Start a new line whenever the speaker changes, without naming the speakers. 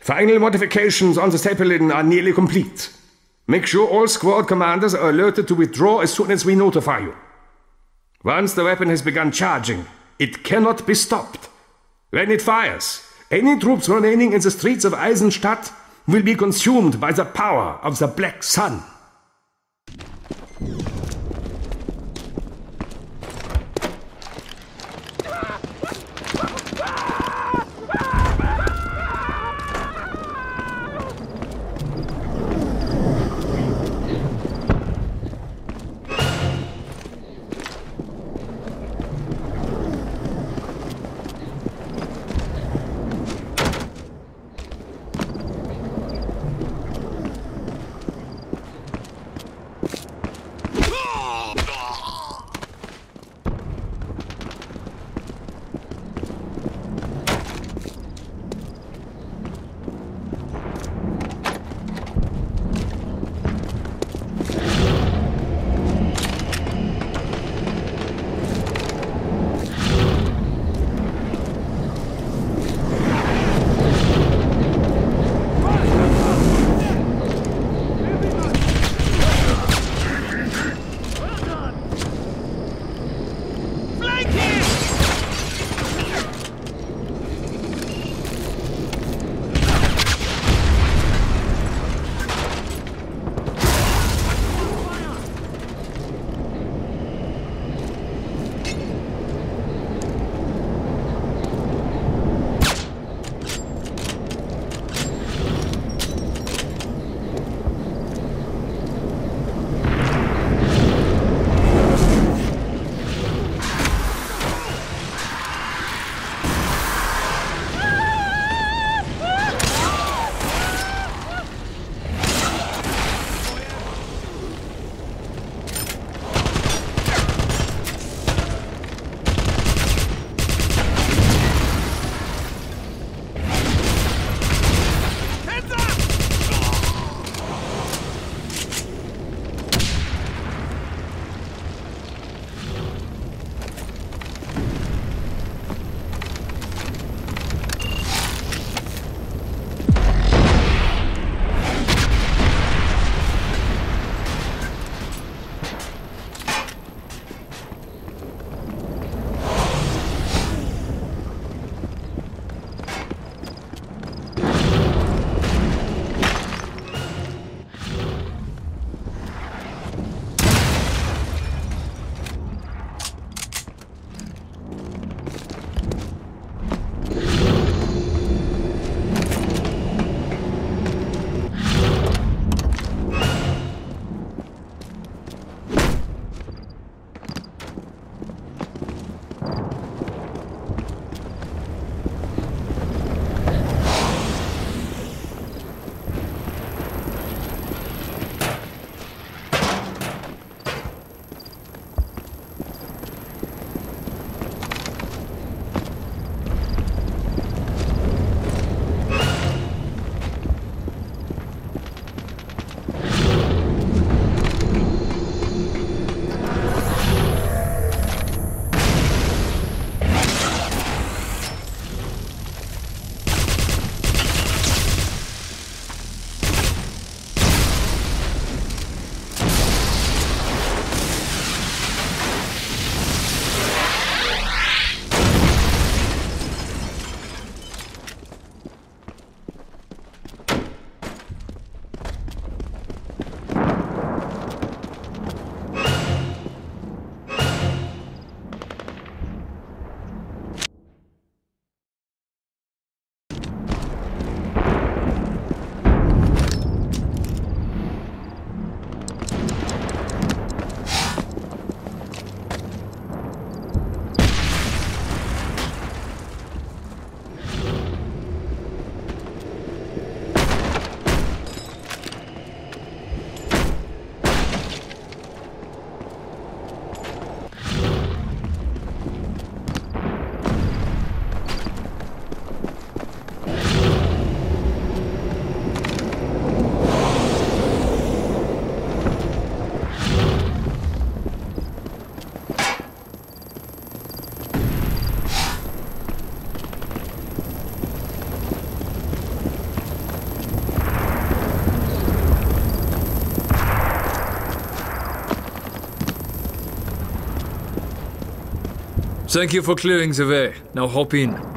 Final modifications on the Zeppelin are nearly complete. Make sure all squad commanders are alerted to withdraw as soon as we notify you. Once the weapon has begun charging, it cannot be stopped. When it fires, any troops remaining in the streets of Eisenstadt will be consumed by the power of the Black Sun.
Thank you for clearing the way. Now hop in.